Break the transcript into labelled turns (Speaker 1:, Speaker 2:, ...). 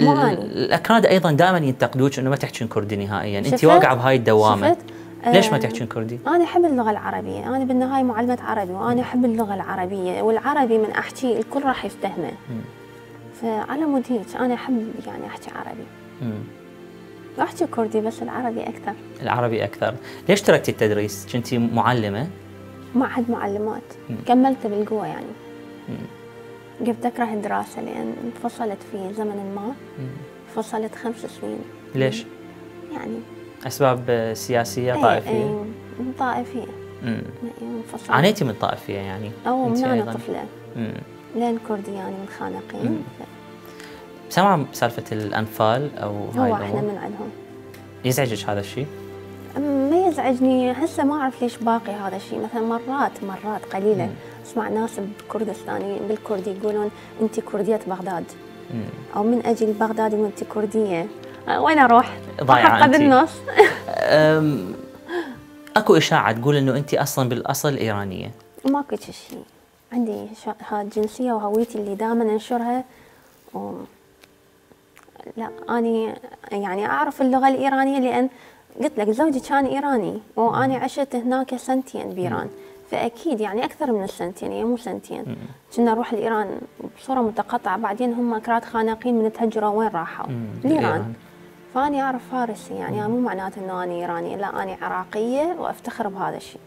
Speaker 1: الاكراد أيضا دائما ينتقدوك إنه ما تحكين كردي نهائيا. انت؟ واقعة بهاي الدوامة.
Speaker 2: شفت؟
Speaker 1: ليش ما تحكين كردي؟
Speaker 2: أنا أحب اللغة العربية. أنا بالنهاية معلمة عربي وأنا أحب اللغة العربية. والعربي من أحكي الكل راح يفتهمه. فعلى مود هيك أنا أحب يعني أحكي عربي.
Speaker 1: مم.
Speaker 2: أحكي كردي بس العربي أكثر.
Speaker 1: العربي أكثر. ليش تركتي التدريس؟ كنتي معلمة؟
Speaker 2: معهد معلمات. كملت بالقوة يعني. قلت اكره الدراسه لأن انفصلت في زمن ما. فصلت خمس سنين.
Speaker 1: ليش؟
Speaker 2: يعني
Speaker 1: أسباب آه، سياسية
Speaker 2: إيه،
Speaker 1: طائفية؟
Speaker 2: إيه، طائفية.
Speaker 1: مم.
Speaker 2: إيه، انفصلت.
Speaker 1: عانيتي من طائفية يعني.
Speaker 2: أو
Speaker 1: أنت
Speaker 2: من. طفلة.
Speaker 1: مم.
Speaker 2: لين كردي يعني من خانقين.
Speaker 1: سامعه سالفة الأنفال أو هاي
Speaker 2: هو
Speaker 1: إحنا
Speaker 2: من عندهم.
Speaker 1: يزعجك هذا الشيء
Speaker 2: يزعجني هسه ما أعرف ليش باقي هذا الشيء. مثلا مرات مرات قليلة. أسمع ناس بكردستاني بالكردي يقولون أنت كردية بغداد.
Speaker 1: مم.
Speaker 2: أو من أجي لبغداد يقولون أنت كردية. أه، وين أروح؟
Speaker 1: ضايعة
Speaker 2: أحقد
Speaker 1: أنتي.
Speaker 2: النص.
Speaker 1: أم، أكو إشاعة تقول إنه أنت أصلا بالأصل إيرانية.
Speaker 2: ماكو شيء. عندي الجنسية وهويتي اللي دائما أنشرها. و... لا أني يعني أعرف اللغة الإيرانية لأن قلت لك زوجي كان إيراني وأنا عشت هناك سنتين بإيران. فأكيد يعني أكثر من السنتين هي مو سنتين. كنا نروح لإيران بصورة متقطعة. بعدين هم كرات خانقين من تهجروا وين راحوا؟
Speaker 1: لإيران.
Speaker 2: فاني أعرف فارسي يعني مو معناته إنه أنا إيرانية لا أنا عراقية وأفتخر بهذا الشيء.